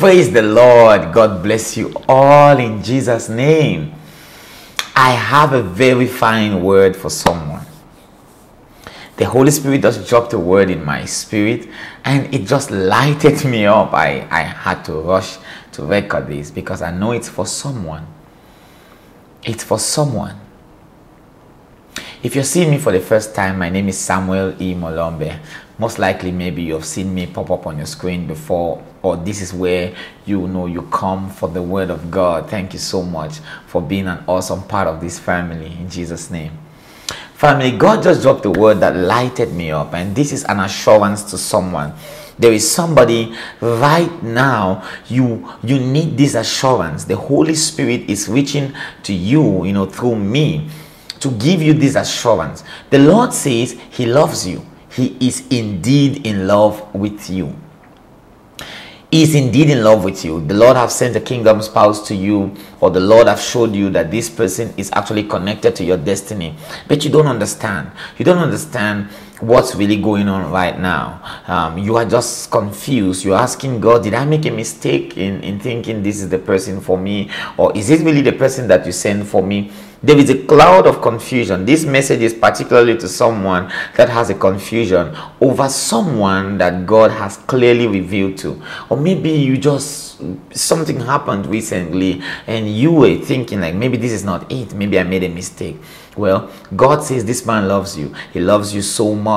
Praise the Lord. God bless you all in Jesus' name. I have a very fine word for someone. The Holy Spirit just dropped a word in my spirit and it just lighted me up. I, I had to rush to record this because I know it's for someone. It's for someone. If you're seeing me for the first time, my name is Samuel E. Molombe. Most likely, maybe you've seen me pop up on your screen before, or this is where you know you come for the Word of God. Thank you so much for being an awesome part of this family in Jesus' name. Family, God just dropped a word that lighted me up, and this is an assurance to someone there is somebody right now you you need this assurance the holy spirit is reaching to you you know through me to give you this assurance. The Lord says He loves you. He is indeed in love with you. He is indeed in love with you. The Lord have sent a kingdom spouse to you, or the Lord have showed you that this person is actually connected to your destiny. But you don't understand. You don't understand what's really going on right now. Um, you are just confused. You're asking God, did I make a mistake in, in thinking this is the person for me? Or is this really the person that you sent for me? There is a cloud of confusion. This message is particularly to someone that has a confusion over someone that God has clearly revealed to. Or maybe you just, something happened recently and you were thinking like, maybe this is not it. Maybe I made a mistake. Well, God says this man loves you. He loves you so much.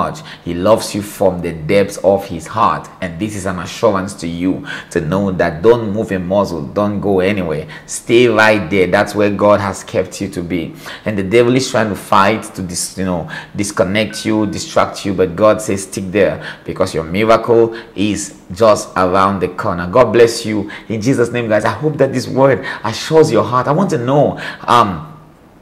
He loves you from the depths of his heart. And this is an assurance to you to know that don't move a muscle, don't go anywhere. Stay right there. That's where God has kept you to be. And the devil is trying to fight to dis, you know, disconnect you, distract you, but God says stick there because your miracle is just around the corner. God bless you in Jesus name guys. I hope that this word assures your heart. I want to know um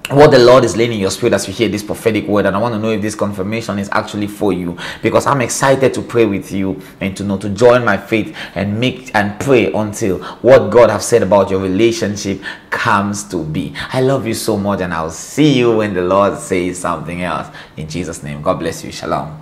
what the Lord is laying in your spirit as you hear this prophetic word, and I want to know if this confirmation is actually for you because I'm excited to pray with you and to know to join my faith and make and pray until what God have said about your relationship comes to be. I love you so much, and I'll see you when the Lord says something else. In Jesus' name, God bless you. Shalom.